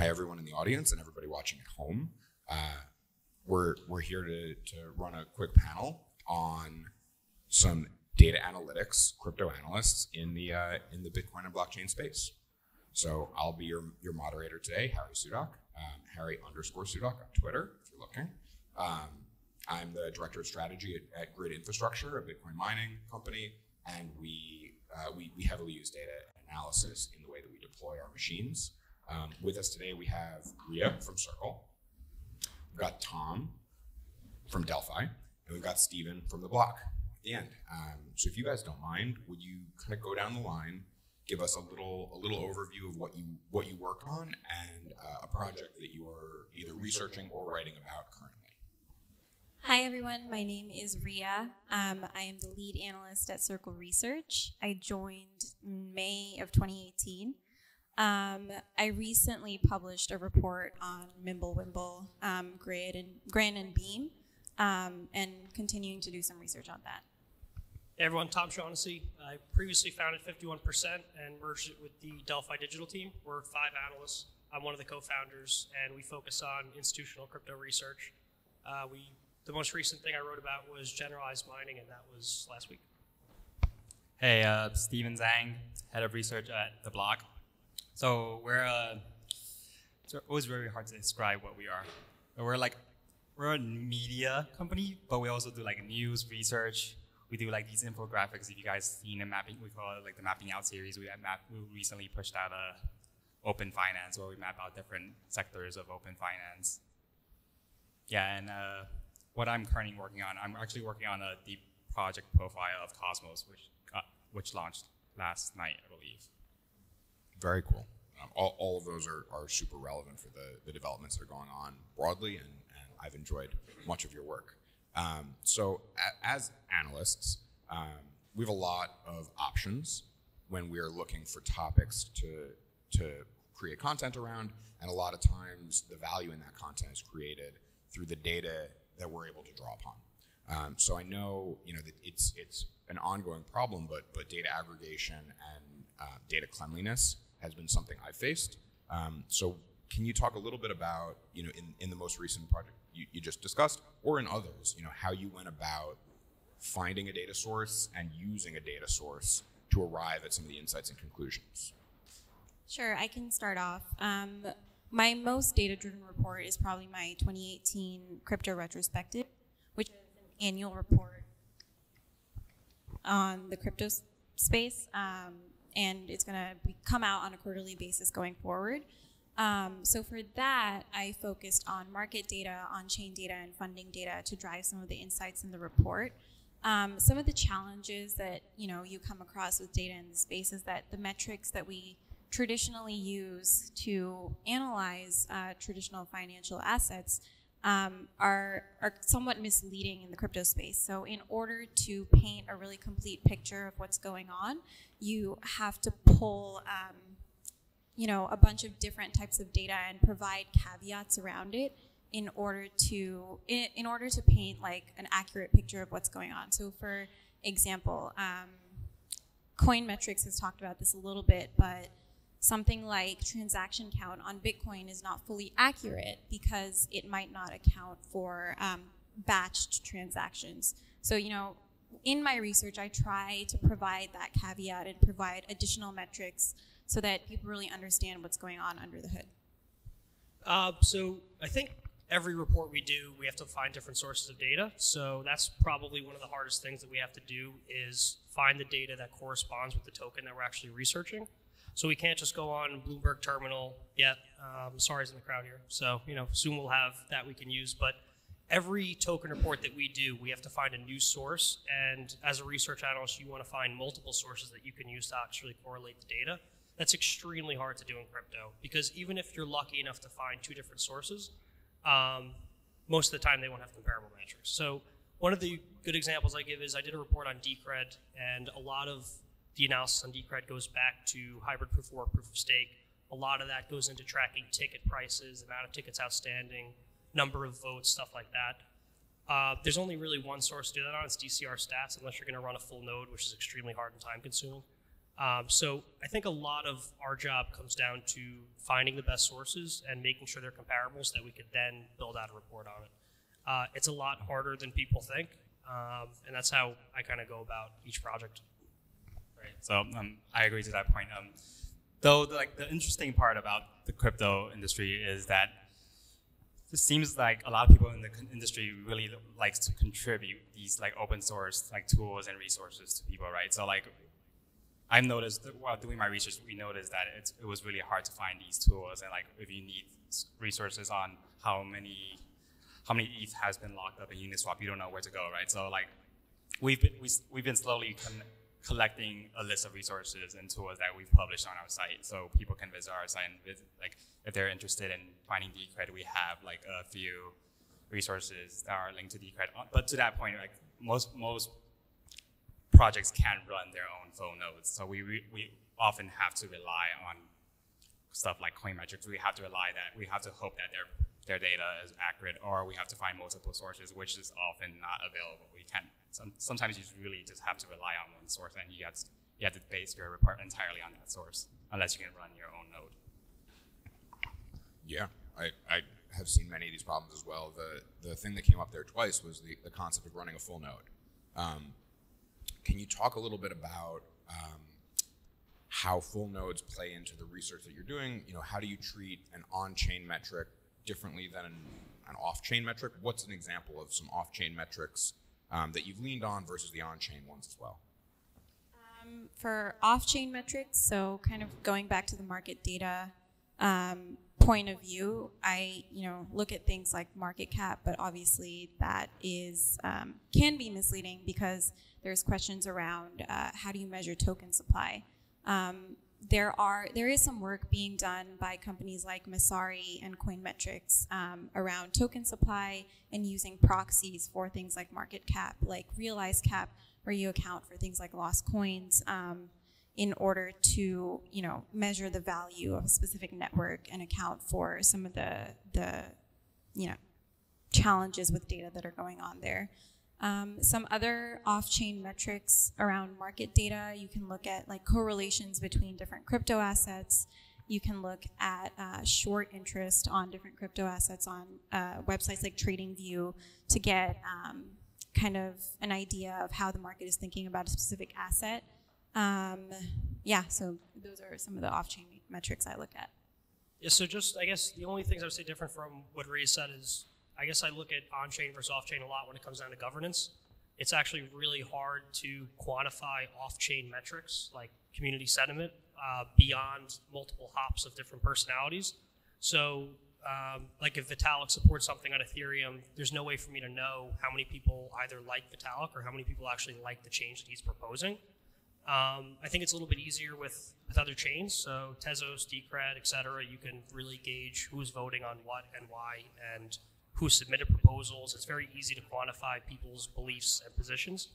Hi, everyone in the audience and everybody watching at home. Uh, we're, we're here to, to run a quick panel on some data analytics, crypto analysts in the, uh, in the Bitcoin and blockchain space. So I'll be your, your moderator today, Harry Sudock, um, Harry underscore Sudock on Twitter, if you're looking. Um, I'm the director of strategy at, at, Grid Infrastructure, a Bitcoin mining company, and we, uh, we, we heavily use data analysis in the way that we deploy our machines. Um, with us today, we have Ria from Circle. We've got Tom from Delphi, and we've got Steven from the block at the end. Um, so if you guys don't mind, would you kind of go down the line, give us a little a little overview of what you what you work on and uh, a project that you are either researching or writing about currently? Hi, everyone. My name is Ria. Um, I am the lead analyst at Circle Research. I joined May of 2018. Um, I recently published a report on Mimblewimble, um, Grid, and Grin and Beam, um, and continuing to do some research on that. Hey everyone, Tom Shaughnessy. I previously founded 51% and merged it with the Delphi Digital team. We're five analysts. I'm one of the co-founders, and we focus on institutional crypto research. Uh, we the most recent thing I wrote about was generalized mining, and that was last week. Hey, uh, Steven Zheng, head of research at the Block. So we're uh, it's always very hard to describe what we are. We're like we're a media company, but we also do like news research. We do like these infographics. If you guys seen the mapping, we call it like the mapping out series. We map. We recently pushed out a open finance where we map out different sectors of open finance. Yeah, and uh, what I'm currently working on, I'm actually working on a deep project profile of Cosmos, which got, which launched last night, I believe. Very cool. Um, all, all of those are, are super relevant for the, the developments that are going on broadly, and, and I've enjoyed much of your work. Um, so, a, as analysts, um, we have a lot of options when we are looking for topics to, to create content around, and a lot of times the value in that content is created through the data that we're able to draw upon. Um, so I know you know that it's it's an ongoing problem, but but data aggregation and uh, data cleanliness has been something I've faced. Um, so can you talk a little bit about, you know, in, in the most recent project you, you just discussed, or in others, you know, how you went about finding a data source and using a data source to arrive at some of the insights and conclusions? Sure, I can start off. Um, my most data-driven report is probably my 2018 crypto retrospective, which is an annual report on the crypto space. Um, and it's going to come out on a quarterly basis going forward. Um, so for that, I focused on market data, on-chain data, and funding data to drive some of the insights in the report. Um, some of the challenges that you know you come across with data in the space is that the metrics that we traditionally use to analyze uh, traditional financial assets um, are, are somewhat misleading in the crypto space. So in order to paint a really complete picture of what's going on, you have to pull um, you know, a bunch of different types of data and provide caveats around it in order to in, in order to paint like an accurate picture of what's going on. So for example, um, Coin Metrics has talked about this a little bit, but something like transaction count on Bitcoin is not fully accurate because it might not account for um, batched transactions. So, you know, in my research, I try to provide that caveat and provide additional metrics so that people really understand what's going on under the hood. Uh, so I think every report we do, we have to find different sources of data. So that's probably one of the hardest things that we have to do is find the data that corresponds with the token that we're actually researching. So we can't just go on Bloomberg Terminal yet. Um, sorry, in the crowd here. So you know, soon we'll have that we can use. But every token report that we do, we have to find a new source. And as a research analyst, you want to find multiple sources that you can use to actually correlate the data. That's extremely hard to do in crypto because even if you're lucky enough to find two different sources, um, most of the time they won't have comparable metrics. So one of the good examples I give is I did a report on Decred, and a lot of the analysis on Decred goes back to hybrid proof of work, proof of stake. A lot of that goes into tracking ticket prices, amount of tickets outstanding, number of votes, stuff like that. Uh, there's only really one source to do that on. It's DCR stats, unless you're going to run a full node, which is extremely hard and time consuming. Um, so I think a lot of our job comes down to finding the best sources and making sure they're comparable so that we could then build out a report on it. Uh, it's a lot harder than people think, um, and that's how I kind of go about each project. Right. So um, I agree to that point. Um, though, the, like the interesting part about the crypto industry is that it seems like a lot of people in the industry really likes to contribute these like open source like tools and resources to people, right? So like I've noticed while doing my research, we noticed that it was really hard to find these tools, and like if you need resources on how many how many ETH has been locked up in Uniswap, you don't know where to go, right? So like we've been, we, we've been slowly collecting a list of resources and tools that we've published on our site, so people can visit our site and visit, like if they're interested in finding Decred, we have like a few resources that are linked to Decred. Uh, But to that point, like most most projects can't run their own full nodes, so we we often have to rely on stuff like Coinmetrics. We have to rely that we have to hope that their their data is accurate, or we have to find multiple sources, which is often not available. We can some, sometimes you really just have to rely on one source, and you have to, you have to base your report entirely on that source, unless you can run your own node. Yeah, I, I have seen many of these problems as well. The the thing that came up there twice was the, the concept of running a full node. Um, can you talk a little bit about um, how full nodes play into the research that you're doing? You know, how do you treat an on-chain metric differently than an, an off-chain metric? What's an example of some off-chain metrics um, that you've leaned on versus the on-chain ones as well? Um, for off-chain metrics, so kind of going back to the market data um, point of view, I you know look at things like market cap, but obviously that is um, can be misleading because there's questions around uh, how do you measure token supply. There are there is some work being done by companies like Messari and Coinmetrics um, around token supply and using proxies for things like market cap, like realized cap, where you account for things like lost coins um, in order to you know measure the value of a specific network and account for some of the the you know challenges with data that are going on there. Um, some other off-chain metrics around market data, you can look at like correlations between different crypto assets. You can look at uh, short interest on different crypto assets on uh, websites like TradingView to get um, kind of an idea of how the market is thinking about a specific asset. Um, yeah, so those are some of the off-chain metrics I look at. Yeah, so just I guess the only things I would say different from what Ray said is I guess I look at on-chain versus off-chain a lot when it comes down to governance. It's actually really hard to quantify off-chain metrics like community sentiment uh, beyond multiple hops of different personalities. So, um, like if Vitalik supports something on Ethereum, there's no way for me to know how many people either like Vitalik or how many people actually like the change that he's proposing. Um, I think it's a little bit easier with, with other chains. So Tezos, Decred, et cetera, you can really gauge who's voting on what and why and who submitted proposals. It's very easy to quantify people's beliefs and positions.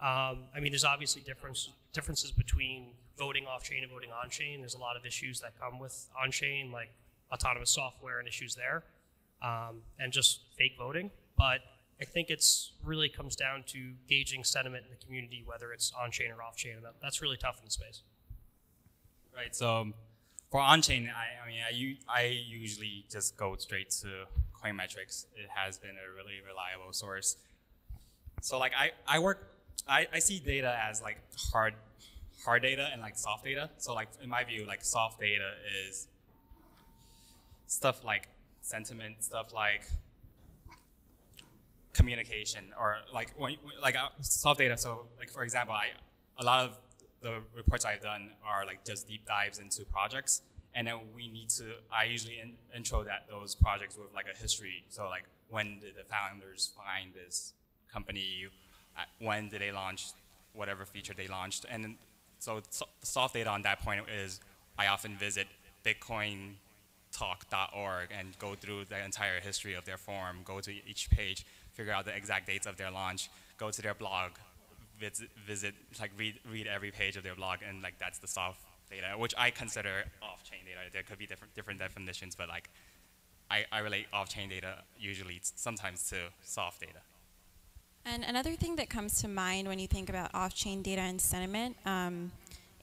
Um, I mean, there's obviously difference, differences between voting off chain and voting on chain. There's a lot of issues that come with on chain, like autonomous software and issues there, um, and just fake voting. But I think it's really comes down to gauging sentiment in the community, whether it's on chain or off chain, that's really tough in the space. Right. So um, for on-chain, I, I mean, I, u- I usually just go straight to Coinmetrics. It has been a really reliable source. So like I, I work, I, I see data as like hard, hard data and like soft data. So like in my view, like soft data is stuff like sentiment, stuff like communication or like when, like uh, soft data. So like for example, I a lot of the reports I've done are like just deep dives into projects, and then we need to. I usually in, intro that those projects with like a history. So like when did the founders find this company? Uh, When did they launch whatever feature they launched? And so so- the soft data on that point is I often visit Bitcoin talk.org and go through the entire history of their forum, go to each page, figure out the exact dates of their launch, go to their blog, visit, visit like read, read every page of their blog, and like that's the soft data, which I consider off-chain data. There could be different different definitions, but like I, I relate off-chain data usually sometimes to soft data. And another thing that comes to mind when you think about off-chain data and sentiment um,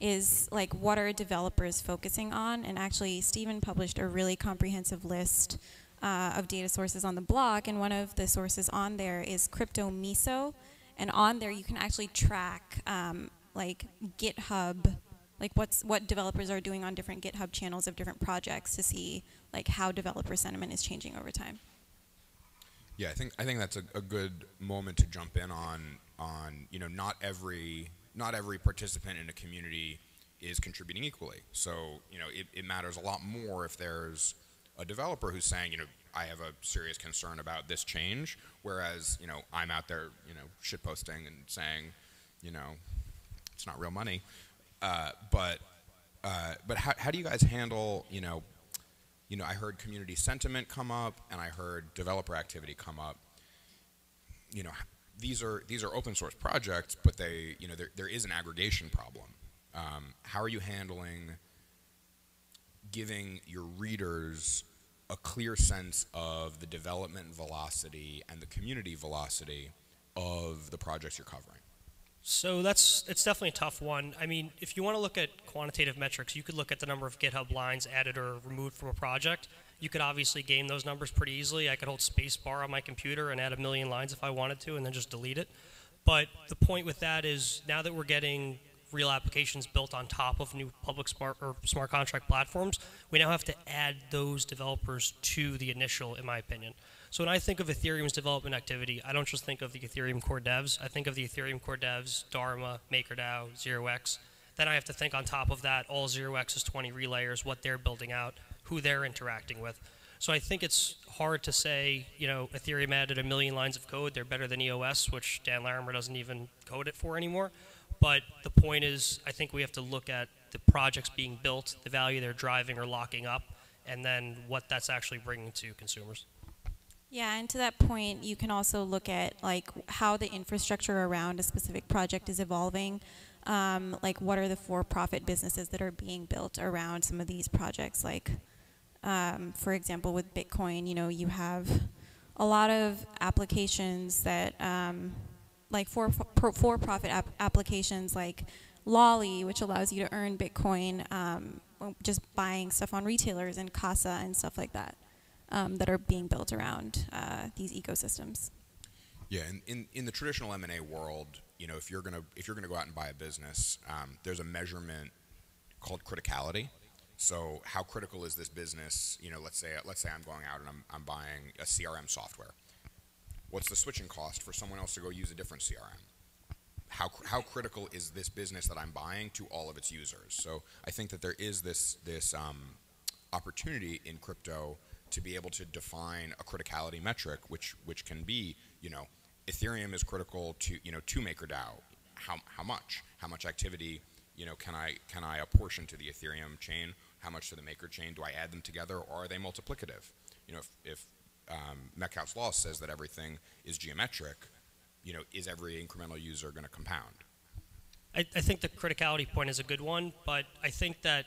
is like what are developers focusing on? And actually, Steven published a really comprehensive list uh, of data sources on the blog, and one of the sources on there is Crypto Miso, and on there you can actually track um, like GitHub, like what's what developers are doing on different GitHub channels of different projects to see like how developer sentiment is changing over time. Yeah, I think I think that's a, a good moment to jump in on on you know not every not every participant in a community is contributing equally. So you know it, it matters a lot more if there's a developer who's saying you know I have a serious concern about this change, whereas you know I'm out there you know shitposting and saying you know it's not real money, uh, but uh, but how, how do you guys handle you know you know, I heard community sentiment come up, and I heard developer activity come up. You know, these are these are open source projects, but they, you know, there, there is an aggregation problem. Um, how are you handling giving your readers a clear sense of the development velocity and the community velocity of the projects you're covering? So that's it's definitely a tough one. I mean, if you want to look at quantitative metrics, you could look at the number of GitHub lines added or removed from a project. You could obviously game those numbers pretty easily. I could hold spacebar on my computer and add a million lines if I wanted to, and then just delete it. But the point with that is now that we're getting real applications built on top of new public smart or smart contract platforms, we now have to add those developers to the initial, in my opinion. So when I think of Ethereum's development activity, I don't just think of the Ethereum core devs. I think of the Ethereum core devs, Dharma, MakerDAO, ZeroX. Then I have to think on top of that, all ZeroX's 20 relayers, what they're building out, who they're interacting with. So I think it's hard to say, you know, Ethereum added a million lines of code. They're better than EOS, which Dan Larimer doesn't even code it for anymore. But the point is, I think we have to look at the projects being built, the value they're driving or locking up, and then what that's actually bringing to consumers. Yeah, and to that point, you can also look at like how the infrastructure around a specific project is evolving. Um, like, what are the for-profit businesses that are being built around some of these projects? Like, um, for example, with Bitcoin, you know, you have a lot of applications that, um, like for for-profit ap applications, like Lolli, which allows you to earn Bitcoin um, just buying stuff on retailers and Casa and stuff like that um, that are being built around uh, these ecosystems. Yeah, in, in, in the traditional M and A world, you know, if you're gonna if you're gonna go out and buy a business, um, there's a measurement called criticality. So how critical is this business? You know, let's say let's say I'm going out and I'm, I'm buying a CRM software. What's the switching cost for someone else to go use a different CRM? How, how critical is this business that I'm buying to all of its users? So I think that there is this this um, opportunity in crypto to be able to define a criticality metric, which which can be, you know, Ethereum is critical to you know to MakerDAO. How how much? How much activity? You know, can I can I apportion to the Ethereum chain? How much to the Maker chain? Do I add them together, or are they multiplicative? You know, if, if um, Metcalfe's law says that everything is geometric, you know, is every incremental user going to compound? I, I think the criticality point is a good one, but I think that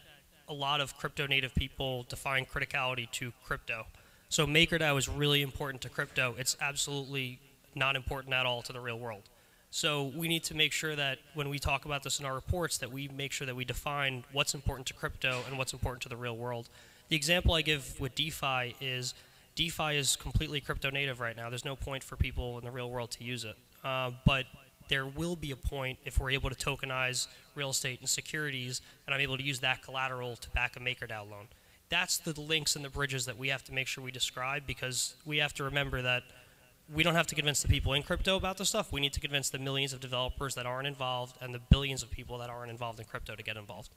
a lot of crypto native people define criticality to crypto. So MakerDAO is really important to crypto. It's absolutely not important at all to the real world. So we need to make sure that when we talk about this in our reports that we make sure that we define what's important to crypto and what's important to the real world. The example I give with DeFi is DeFi is completely crypto native right now. There's no point for people in the real world to use it. Uh, but there will be a point if we're able to tokenize real estate and securities, and I'm able to use that collateral to back a MakerDAO loan. That's the links and the bridges that we have to make sure we describe because we have to remember that we don't have to convince the people in crypto about this stuff. We need to convince the millions of developers that aren't involved and the billions of people that aren't involved in crypto to get involved.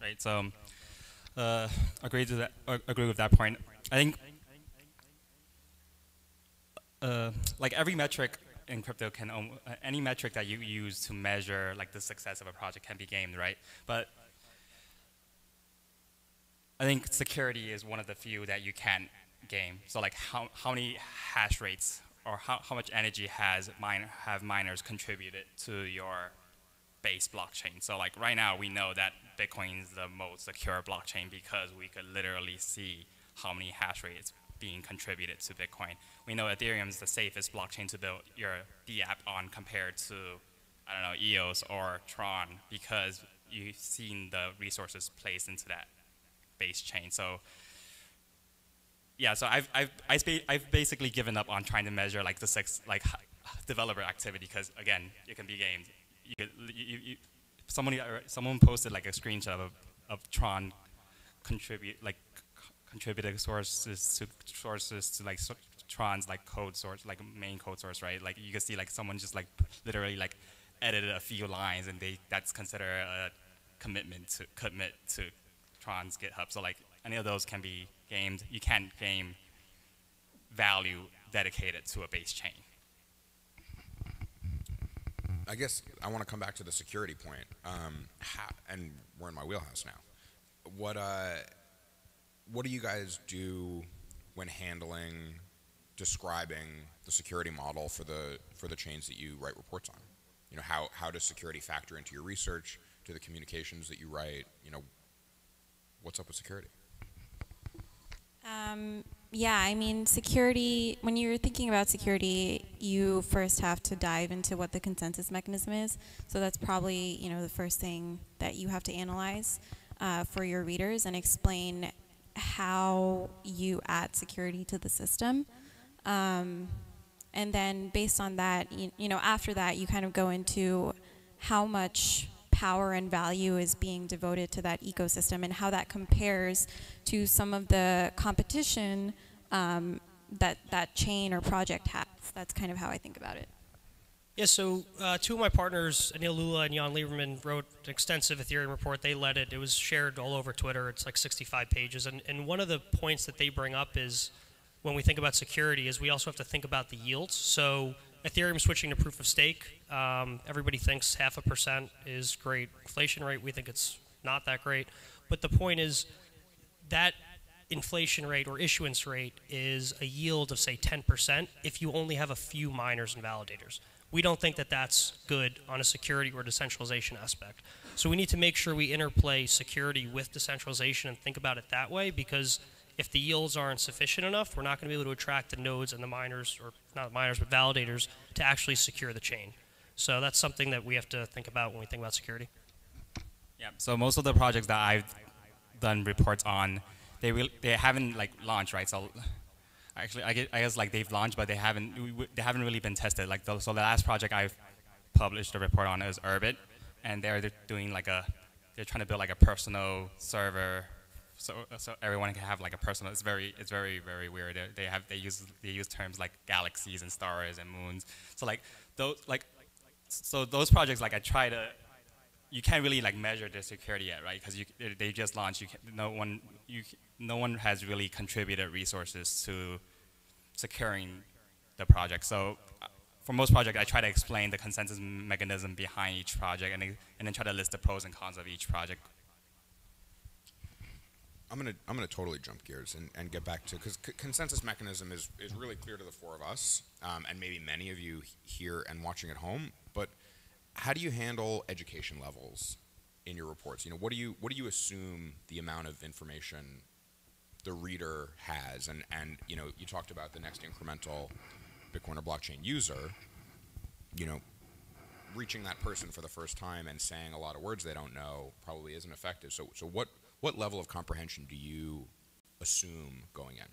Right. So, uh, agree to that. Uh, agree with that point. I think, uh, like every metric in crypto can um, any metric that you use to measure like the success of a project can be gamed, right? But I think security is one of the few that you can't game. So like how, how many hash rates or how, how much energy has mine, have miners contributed to your base blockchain. So like right now we know that Bitcoin is the most secure blockchain because we could literally see how many hash rates being contributed to Bitcoin. We know Ethereum is the safest blockchain to build your DApp on compared to I don't know EOS or Tron because you've seen the resources placed into that base chain. So yeah, so I've I've I've basically given up on trying to measure like the six, like developer activity because again, it can be gamed. You you, you, someone uh, someone posted like a screenshot of of Tron contribute like contributed sources to sources to like so- Tron's like code source like main code source right? Like you can see like someone just like literally like edited a few lines and they that's considered a commitment to commit to Tron's GitHub. So like any of those can be gamed. You can't game value dedicated to a base chain I guess I want to come back to the security point. Um, and we're in my wheelhouse now. What uh, what do you guys do when handling, describing the security model for the for the chains that you write reports on? You know, how how does security factor into your research, to the communications that you write? You know, what's up with security? Um, yeah, I mean, security, when you're thinking about security, you first have to dive into what the consensus mechanism is. So that's probably, you know, the first thing that you have to analyze uh, for your readers and explain how you add security to the system. Um, and then based on that, you, you know, after that, you kind of go into how much power and value is being devoted to that ecosystem and how that compares to some of the competition um, that that chain or project has. That's kind of how I think about it. Yeah, so uh, two of my partners, Anil Lulla and Yan Liberman, wrote an extensive Ethereum report. They led it. It was shared all over Twitter. It's like 65 pages. And, and one of the points that they bring up is when we think about security is we also have to think about the yields. So Ethereum switching to proof of stake. Um, everybody thinks half a percent is great inflation rate. We think it's not that great. But the point is that inflation rate or issuance rate is a yield of, say, 10% if you only have a few miners and validators. We don't think that that's good on a security or decentralization aspect. So we need to make sure we interplay security with decentralization and think about it that way because if the yields aren't sufficient enough, we're not going to be able to attract the nodes and the miners, or not miners, but validators, to actually secure the chain. So that's something that we have to think about when we think about security. Yeah. So most of the projects that I've done reports on, they they haven't like launched, right? So actually, I guess, I guess like they've launched, but they haven't they haven't really been tested. Like the, so, the last project I've published a report on is Urbit, and they're doing like a they're trying to build like a personal server so so everyone can have like a personal. It's very it's very very weird. They, they have they use they use terms like galaxies and stars and moons. So like those like so those projects like I try to. You can't really like measure the security yet, right? Because you they just launched. You can, no one you no one has really contributed resources to securing the project. So uh, for most projects, I try to explain the consensus mechanism behind each project, and, and then try to list the pros and cons of each project I'm gonna I'm gonna totally jump gears and, and get back to because c- consensus mechanism is is really clear to the four of us um, and maybe many of you here and watching at home. But how do you handle education levels in your reports? You know, what do you what do you assume the amount of information the reader has? And and you know, you talked about the next incremental Bitcoin or blockchain user. You know, reaching that person for the first time and saying a lot of words they don't know probably isn't effective. So so what what level of comprehension do you assume going in?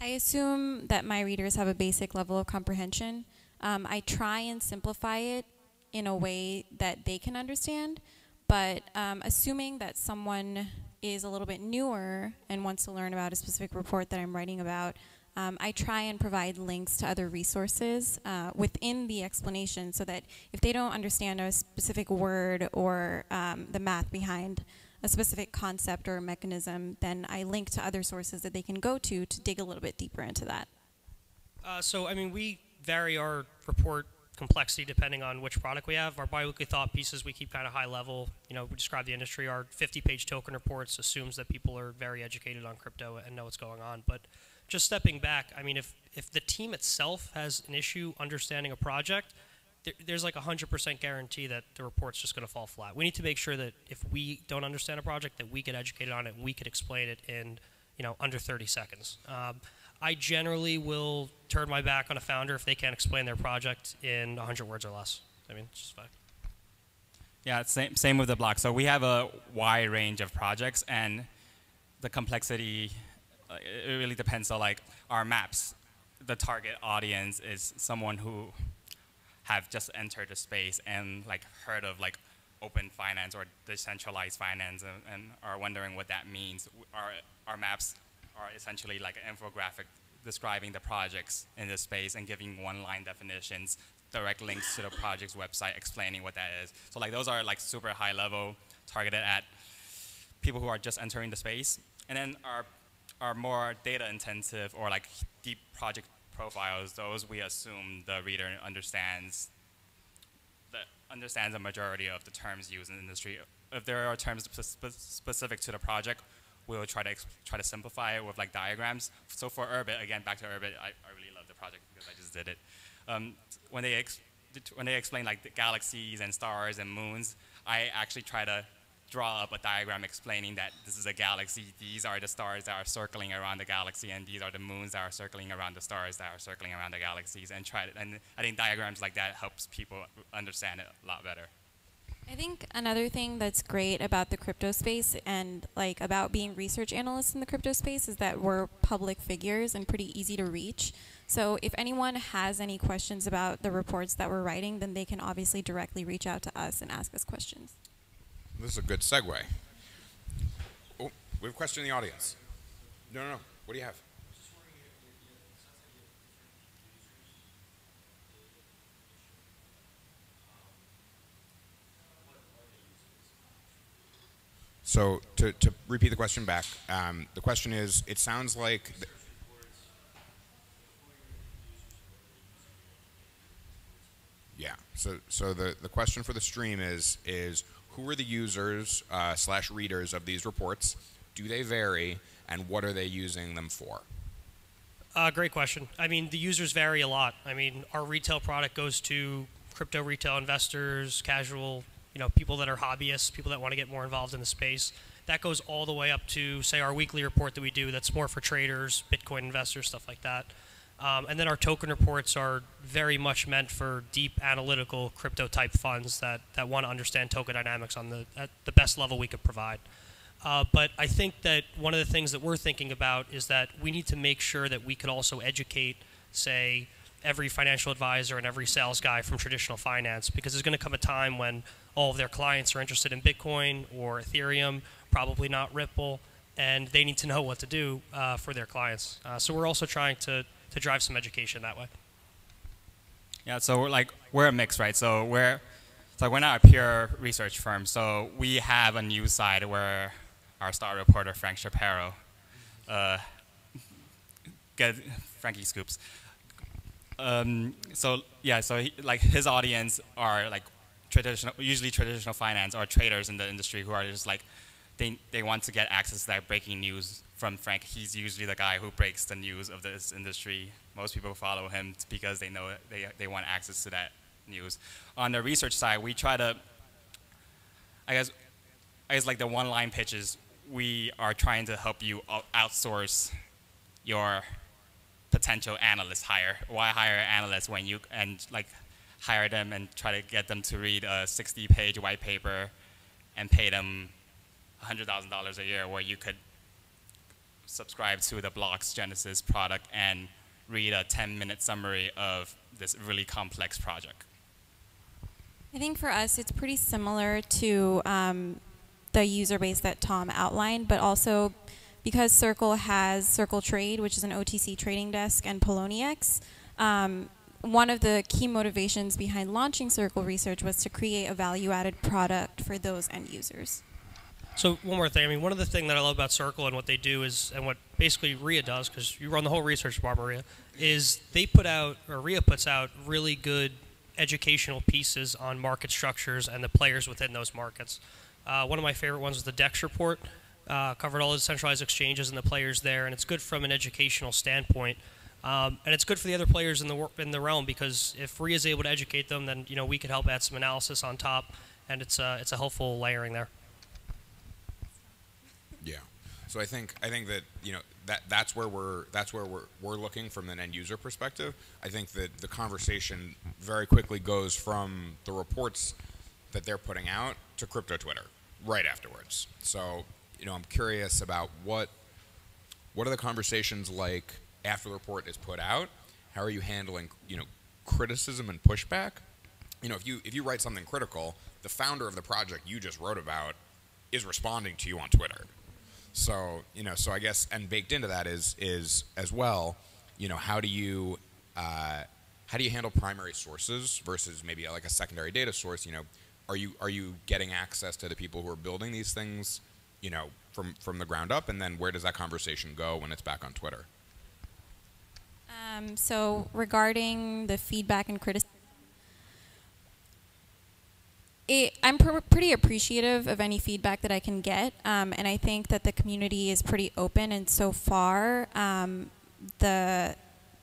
I assume that my readers have a basic level of comprehension. Um, I try and simplify it in a way that they can understand, but um, assuming that someone is a little bit newer and wants to learn about a specific report that I'm writing about, um, I try and provide links to other resources uh, within the explanation so that if they don't understand a specific word or um, the math behind a specific concept or mechanism, then I link to other sources that they can go to to dig a little bit deeper into that. Uh, so, I mean, we vary our report complexity depending on which product we have. Our biweekly thought pieces we keep kind of high level. You know, we describe the industry. Our 50-page token reports assumes that people are very educated on crypto and know what's going on. But just stepping back, I mean, if if the team itself has an issue understanding a project, there, there's like a 100% guarantee that the report's just going to fall flat. We need to make sure that if we don't understand a project, that we get educated on it we could explain it in, you know, under 30 seconds. Um, I generally will turn my back on a founder if they can't explain their project in 100 words or less. I mean, it's just fact. Yeah, same same with the block. So we have a wide range of projects, and the complexity uh, it really depends. So like our maps, the target audience is someone who have just entered the space and like heard of like open finance or decentralized finance and, and are wondering what that means. Our our maps are essentially like an infographic describing the projects in the space and giving one-line definitions direct links to the project's website explaining what that is. So like those are like super high level, targeted at people who are just entering the space. And then our our more data intensive or like deep project profiles, those we assume the reader understands the understands the majority of the terms used in the industry. If there are terms spe specific to the project, we will try to try to simplify it with like diagrams. So for Urbit, again, back to Urbit, I, I really love the project because I just did it. Um, when they when they explain like the galaxies and stars and moons, I actually try to draw up a diagram explaining that this is a galaxy, these are the stars that are circling around the galaxy, and these are the moons that are circling around the stars that are circling around the galaxies, and try to, and I think diagrams like that helps people understand it a lot better. I think another thing that's great about the crypto space and like about being research analysts in the crypto space is that we're public figures and pretty easy to reach. So if anyone has any questions about the reports that we're writing, then they can obviously directly reach out to us and ask us questions. This is a good segue. Oh, we have a question in the audience. No, no, no. What do you have? So to, to repeat the question back, um, the question is, it sounds like Yeah. So so the the question for the stream is is who are the users uh, slash readers of these reports? Do they vary, and what are they using them for? Uh, great question. I mean, the users vary a lot. I mean, our retail product goes to crypto retail investors, casual, you know, people that are hobbyists, people that want to get more involved in the space. That goes all the way up to, say, our weekly report that we do. That's more for traders, Bitcoin investors, stuff like that. Um, and then our token reports are very much meant for deep analytical crypto type funds that, that want to understand token dynamics on the, at the best level we could provide. Uh, but I think that one of the things that we're thinking about is that we need to make sure that we could also educate, say, every financial advisor and every sales guy from traditional finance because there's going to come a time when all of their clients are interested in Bitcoin or Ethereum, probably not Ripple, and they need to know what to do uh, for their clients. Uh, so we're also trying to to drive some education that way. Yeah, so we're like we're a mix, right? So we're so we're not a pure research firm. So we have a news side where our star reporter Frank Chaparro, uh, get Frankie scoops. Um, so yeah, so he, like his audience are like traditional, usually traditional finance or traders in the industry who are just like they they want to get access to that breaking news from Frank. He's usually the guy who breaks the news of this industry. Most people follow him because they know they, they want access to that news. On the research side, we try to, I guess, I guess like the one-line pitches, we are trying to help you outsource your potential analyst hire. Why hire analysts when you and like hire them and try to get them to read a 60-page white paper and pay them $100,000 a year where you could subscribe to the Blocks Genesis product and read a 10 minute summary of this really complex project? I think for us, it's pretty similar to um, the user base that Tom outlined, but also because Circle has Circle Trade, which is an OTC trading desk, and Poloniex, um, one of the key motivations behind launching Circle Research was to create a value added product for those end users. So one more thing. I mean, one of the things that I love about Circle and what they do is, and what basically Ria does, because you run the whole research department, Ria, is they put out, or Ria puts out really good educational pieces on market structures and the players within those markets. Uh, one of my favorite ones was the DEX report. Uh, covered all the centralized exchanges and the players there, and it's good from an educational standpoint. Um, and it's good for the other players in the in the realm because if Ria is able to educate them, then you know we could help add some analysis on top, and it's a, it's a helpful layering there. Yeah. So I think I think that you know that that's where we're that's where we're we're looking from an end user perspective. I think that the conversation very quickly goes from the reports that they're putting out to crypto Twitter right afterwards. So you know I'm curious about what what are the conversations like after the report is put out? How are you handling you know criticism and pushback? You know if you if you write something critical, the founder of the project you just wrote about is responding to you on Twitter. So you know, so I guess, and baked into that is is as well, you know, how do you uh, how do you handle primary sources versus maybe like a secondary data source? You know, are you are you getting access to the people who are building these things, you know, from from the ground up, and then where does that conversation go when it's back on Twitter? Um, so regarding the feedback and criticism, it, I'm pr- pretty appreciative of any feedback that I can get, um, and I think that the community is pretty open. And so far, um, the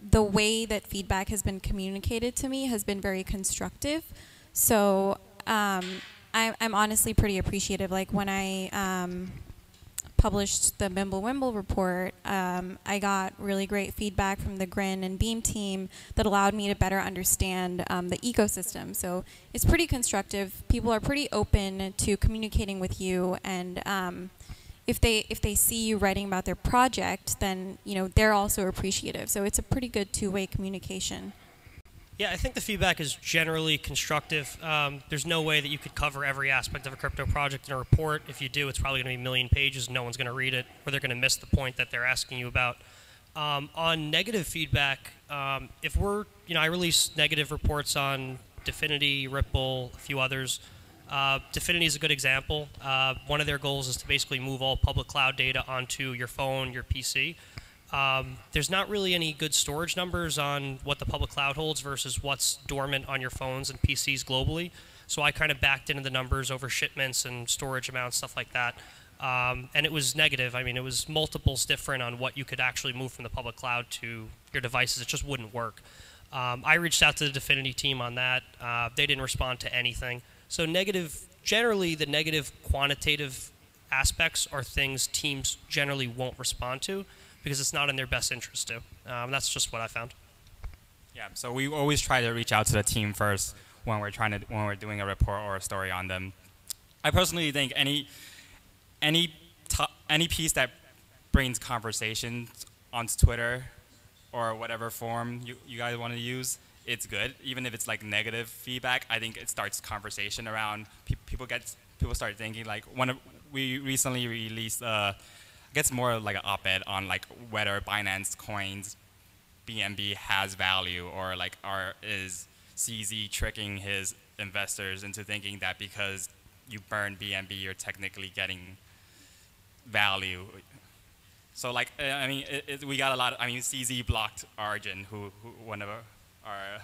the way that feedback has been communicated to me has been very constructive. So um, I, I'm honestly pretty appreciative. Like when I um, published the Mimblewimble report, um, I got really great feedback from the Grin and Beam team that allowed me to better understand um, the ecosystem. So it's pretty constructive. People are pretty open to communicating with you, and um, if they if they see you writing about their project, then you know they're also appreciative. So it's a pretty good two-way communication. Yeah, I think the feedback is generally constructive. Um, there's no way that you could cover every aspect of a crypto project in a report. If you do, it's probably going to be a million pages. No one's going to read it, or they're going to miss the point that they're asking you about. Um, on negative feedback, um, if we're, you know, I release negative reports on Dfinity, Ripple, a few others. Uh, Dfinity is a good example. Uh, one of their goals is to basically move all public cloud data onto your phone, your PC. Um, there's not really any good storage numbers on what the public cloud holds versus what's dormant on your phones and PCs globally. So I kind of backed into the numbers over shipments and storage amounts, stuff like that. Um, and it was negative. I mean, it was multiples different on what you could actually move from the public cloud to your devices. It just wouldn't work. Um, I reached out to the Dfinity team on that. Uh, they didn't respond to anything. So negative, generally, the negative quantitative aspects are things teams generally won't respond to because it's not in their best interest to. Um, that's just what I found. Yeah, so we always try to reach out to the team first when we're trying to when we're doing a report or a story on them. I personally think any any any piece that brings conversations onto Twitter or whatever form you, you guys want to use, it's good. Even if it's like negative feedback, I think it starts conversation around pe- people get people start thinking like one of we recently released uh, gets more like an op-ed on like whether Binance coins BNB has value or like are is CZ tricking his investors into thinking that because you burn BNB you're technically getting value. So like I mean it, it, we got a lot. Of, I mean CZ blocked Arjun who, who one of our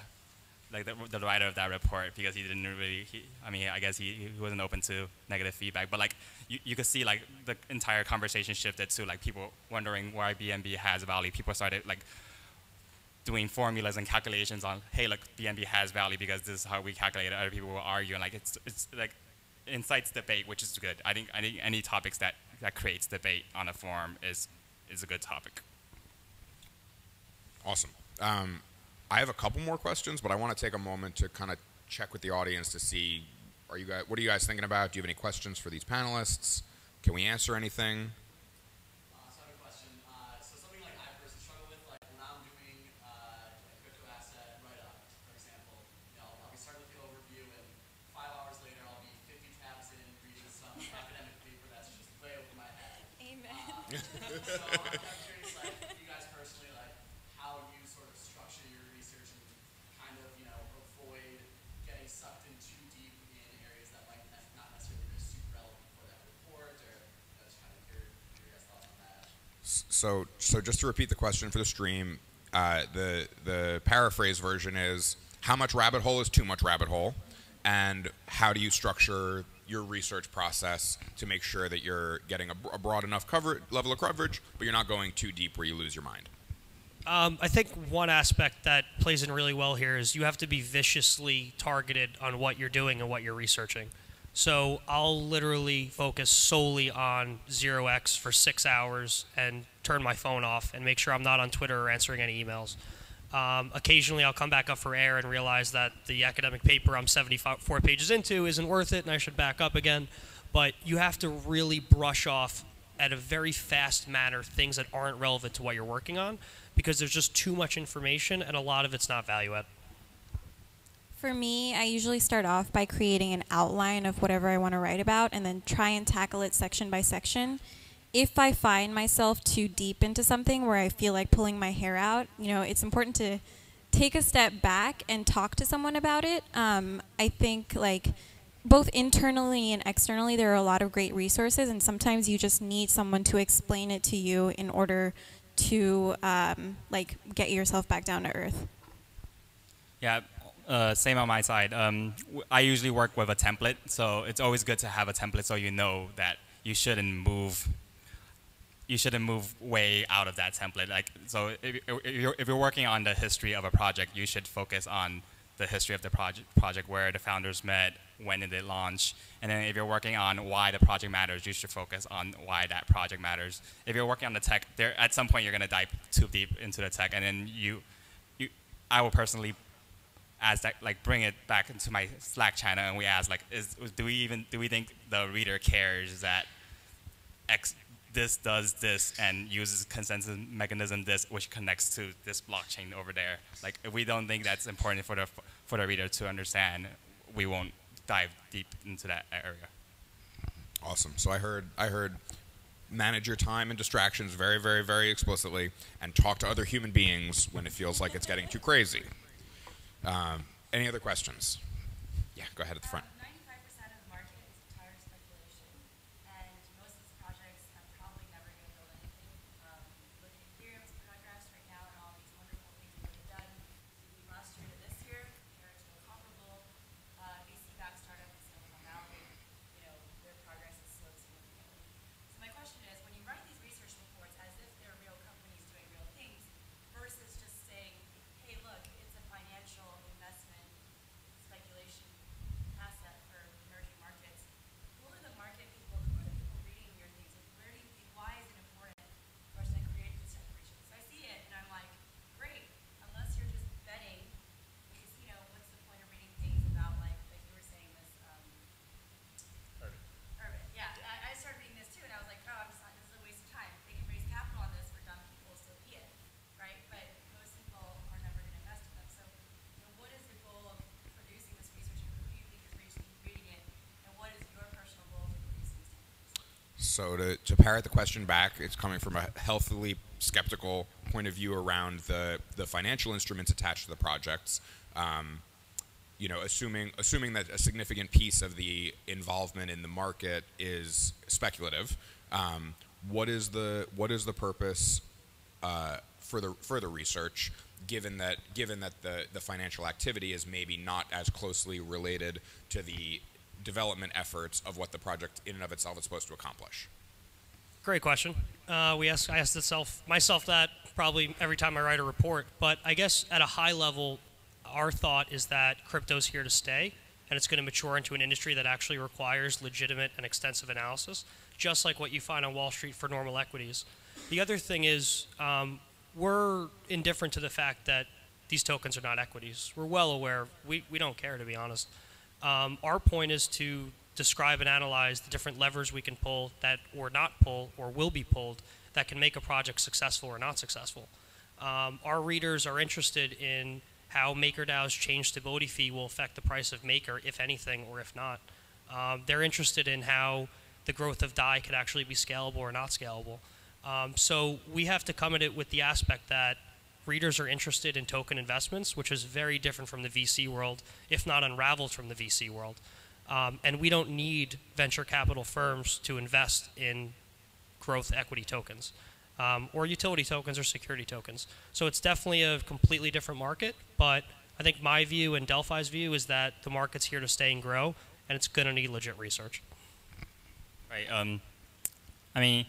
like the, the, writer of that report because he didn't really. He, I mean, I guess he, he wasn't open to negative feedback. But like you, you could see like the entire conversation shifted to like people wondering why BNB has value. People started like doing formulas and calculations on, hey, look, BNB has value because this is how we calculate it. Other people will argue and like it's it's like incites debate, which is good. I think think any topics that that creates debate on a forum is is a good topic. Awesome. Um, I have a couple more questions, but I want to take a moment to kind of check with the audience to see are you guys what are you guys thinking about? Do you have any questions for these panelists? Can we answer anything? So, just to repeat the question for the stream, uh, the the paraphrase version is how much rabbit hole is too much rabbit hole, and how do you structure your research process to make sure that you're getting a, a broad enough cover level of coverage, but you're not going too deep where you lose your mind. Um, I think one aspect that plays in really well here is you have to be viciously targeted on what you're doing and what you're researching. So I'll literally focus solely on 0x for six hours and turn my phone off and make sure I'm not on Twitter or answering any emails. Um, occasionally, I'll come back up for air and realize that the academic paper I'm 74 pages into isn't worth it and I should back up again. But you have to really brush off at a very fast manner things that aren't relevant to what you're working on because there's just too much information and a lot of it's not value add. For me, I usually start off by creating an outline of whatever I want to write about and then try and tackle it section by section. If I find myself too deep into something where I feel like pulling my hair out, you know, it's important to take a step back and talk to someone about it. Um, I think, like, both internally and externally, there are a lot of great resources, and sometimes you just need someone to explain it to you in order to, um, like, get yourself back down to earth. Yeah, uh, same on my side. Um, I usually work with a template, so it's always good to have a template so you know that you shouldn't move. You shouldn't move way out of that template. Like, so if, if you're if you're working on the history of a project, you should focus on the history of the project, project where the founders met, when did it launch, and then if you're working on why the project matters, you should focus on why that project matters. If you're working on the tech, there at some point you're gonna dive too deep into the tech, and then you, you, I will personally as that like bring it back into my Slack channel and we ask like is do we even do we think the reader cares that X this does this and uses consensus mechanism this which connects to this blockchain over there like if we don't think that's important for the for the reader to understand we won't dive deep into that area Awesome. So I heard I heard manage your time and distractions very, very, very explicitly, and talk to other human beings when it feels like it's getting too crazy. Um, any other questions? Yeah, go ahead at the front. Ninety-five percent of the market is entire speculation, and most of these projects are probably never going to build anything. Um, look at Ethereum's progress right now and all these wonderful things that they've done from last year to this year, compared to a comparable uh, VC-backed startup in Silicon Valley. You know, their progress has slowed significantly. So my question is, when you write these research reports as if they're real companies doing real things, versus just saying, hey, look, it's a financial investment speculation asset for emerging markets. Who are the market people? Who are the people reading your things? And where do you think? Why is it important for us to create this separation? So I see it and I'm like, great. Unless you're just betting, because you know, what's the point of reading things about like like you were saying this? Um, Urban. Yeah, I, I started reading this too, and I was like, oh, I'm just not, this is a waste of time. If they can raise capital on this for dumb people, so be it, right? But most people are never going to invest in them. So, you know, what is the goal of producing this research, and who do you think is reading, reading it, and what is your personal goal for producing this? So to, to parrot the question back, it's coming from a healthily skeptical point of view around the, the financial instruments attached to the projects. Um, you know, assuming assuming that a significant piece of the involvement in the market is speculative, um, what is the what is the purpose uh, for the further research? Given that given that the the financial activity is maybe not as closely related to the development efforts of what the project in and of itself is supposed to accomplish. Great question. Uh, we ask, I ask itself, myself that probably every time I write a report. But I guess at a high level, our thought is that crypto's here to stay, and it's going to mature into an industry that actually requires legitimate and extensive analysis, just like what you find on Wall Street for normal equities. The other thing is, um, we're indifferent to the fact that these tokens are not equities. We're well aware. We, we don't care, to be honest. Um, our point is to describe and analyze the different levers we can pull that or not pull or will be pulled that can make a project successful or not successful. Um, our readers are interested in how MakerDAO's change stability fee will affect the price of Maker, if anything, or if not. Um, they're interested in how the growth of DAI could actually be scalable or not scalable. Um, so we have to come at it with the aspect that readers are interested in token investments, which is very different from the VC world, if not unraveled from the VC world. Um, and we don't need venture capital firms to invest in growth equity tokens um, or utility tokens or security tokens. So it's definitely a completely different market. But I think my view and Delphi's view is that the market's here to stay and grow, and it's going to need legit research. right um, I mean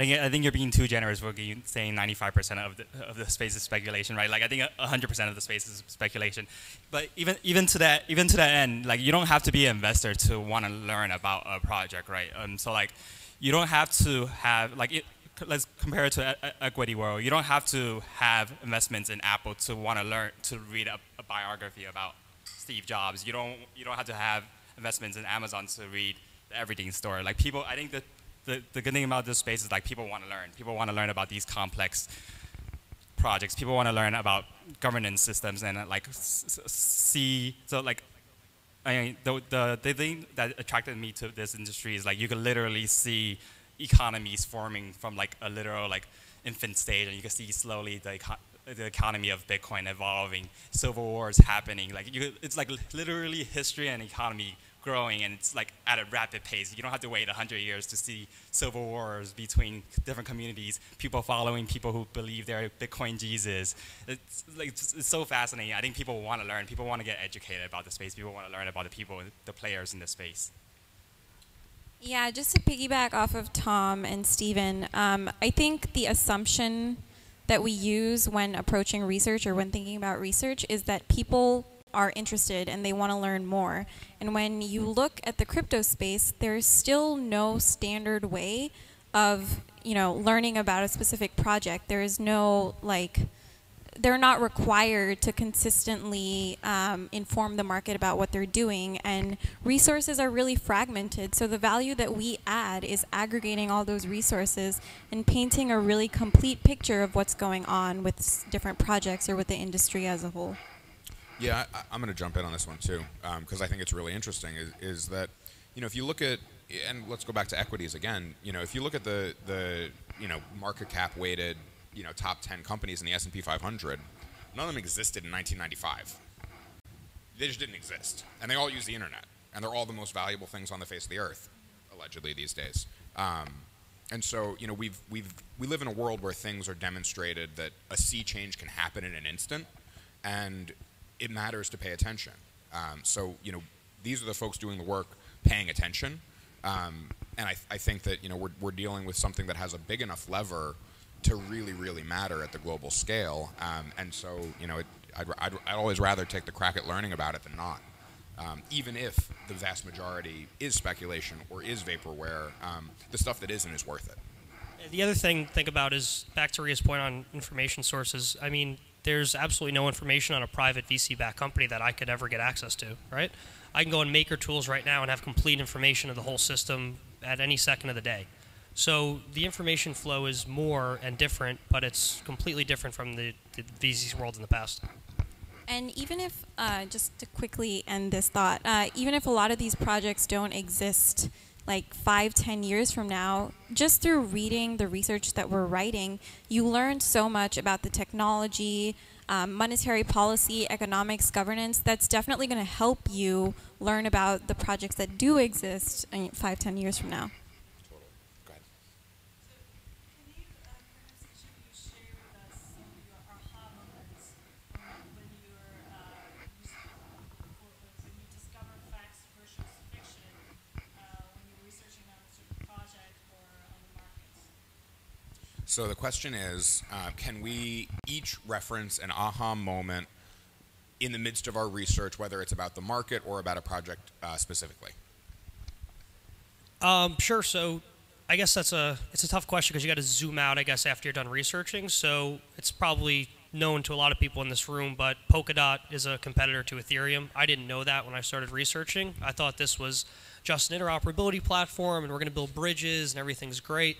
I think, I think you're being too generous being- saying 95% of the, of the space is speculation, right? Like I think 100% of the space is speculation. But even even to that even to that end, like you don't have to be an investor to want to learn about a project, right? Um, so like you don't have to have like it, let's compare it to equity world. You don't have to have investments in Apple to want to learn to read a, a biography about Steve Jobs. You don't you don't have to have investments in Amazon to read the everything store. Like people, I think the the, the good thing about this space is like people want to learn. People want to learn about these complex projects. People want to learn about governance systems and like see so like I mean, the, the, the thing that attracted me to this industry is like you can literally see economies forming from like a literal like infant stage, and you can see slowly the, the economy of Bitcoin evolving, civil wars happening. Like you, it's like literally history and economy growing, and it's like at a rapid pace. You don't have to wait hundred years to see civil wars between different communities, people following people who believe they're Bitcoin Jesus. It's like it's, it's so fascinating. I think people want to learn. People want to get educated about the space. People want to learn about the people, the players in the space. Yeah, just to piggyback off of Tom and Steven, um, I think the assumption that we use when approaching research or when thinking about research is that people are interested and they want to learn more. And when you look at the crypto space, there's still no standard way of, you know, learning about a specific project. There is no like they're not required to consistently um, inform the market about what they're doing, and resources are really fragmented. So the value that we add is aggregating all those resources and painting a really complete picture of what's going on with different projects or with the industry as a whole. Yeah, I, I'm going to jump in on this one too, because I think it's really interesting. Is, is that you know if you look at and let's go back to equities again. You know, if you look at the the you know market cap weighted you know top 10 companies in the S&P 500, none of them existed in 1995. They just didn't exist, and they all use the internet, and they're all the most valuable things on the face of the earth, allegedly these days. Um, and so, you know, we've, we've, we live in a world where things are demonstrated that a sea change can happen in an instant, and it matters to pay attention. Um, so, you know, these are the folks doing the work paying attention. Um, and I, I think that, you know, we're, we're dealing with something that has a big enough lever to really, really matter at the global scale. Um, and so, you know, it, I'd, I'd, I'd always rather take the crack at learning about it than not. Um, even if the vast majority is speculation or is vaporware, um, the stuff that isn't is worth it. The other thing think about is back to Ria's point on information sources. I mean, there's absolutely no information on a private VC-backed company that I could ever get access to, right? I can go on Maker Tools right now and have complete information of the whole system at any second of the day. So the information flow is more and different, but it's completely different from the, the VC world in the past. And even if, uh, just to quickly end this thought, uh, even if a lot of these projects don't exist like five, ten years from now, just through reading the research that we're writing, you learn so much about the technology, um, monetary policy, economics, governance. That's definitely going to help you learn about the projects that do exist uh, five, ten years from now. Go ahead. Can you uh, perhaps each of you share with us some of your aha moments um, when you're uh, you, for, when you discover facts versus fiction uh, when you're researching on a certain project or on the markets? So the question is, uh, can we each reference an aha moment in the midst of our research, whether it's about the market or about a project uh, specifically? Um, sure. So, I guess that's a it's a tough question because you got to zoom out. I guess after you're done researching. So it's probably known to a lot of people in this room, but Polkadot is a competitor to Ethereum. I didn't know that when I started researching. I thought this was just an interoperability platform, and we're going to build bridges, and everything's great.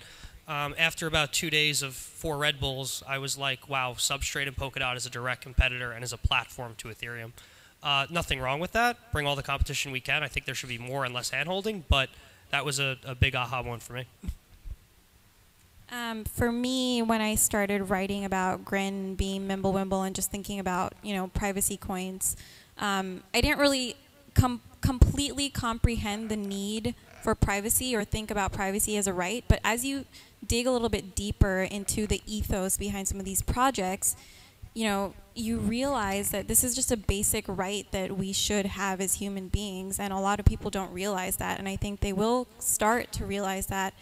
Um, after about two days of four Red Bulls, I was like, wow, Substrate and Polkadot is a direct competitor and is a platform to Ethereum. Uh, nothing wrong with that. Bring all the competition we can. I think there should be more and less handholding, but that was a, a big aha one for me. Um, for me, when I started writing about Grin, Beam, Mimblewimble, and just thinking about you know privacy coins, um, I didn't really com- completely comprehend the need for privacy or think about privacy as a right. But as you dig a little bit deeper into the ethos behind some of these projects, you know, you realize that this is just a basic right that we should have as human beings, and a lot of people don't realize that. And I think they will start to realize that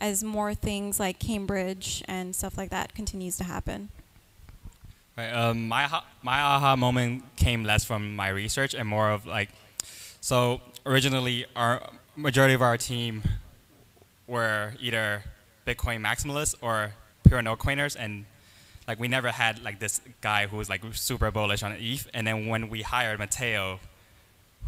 as more things like Cambridge and stuff like that continues to happen. Right. Um, my my aha moment came less from my research and more of like, so originally our majority of our team were either Bitcoin maximalists or pure no coiners, and like we never had like this guy who was like super bullish on ETH. And then when we hired Mateo,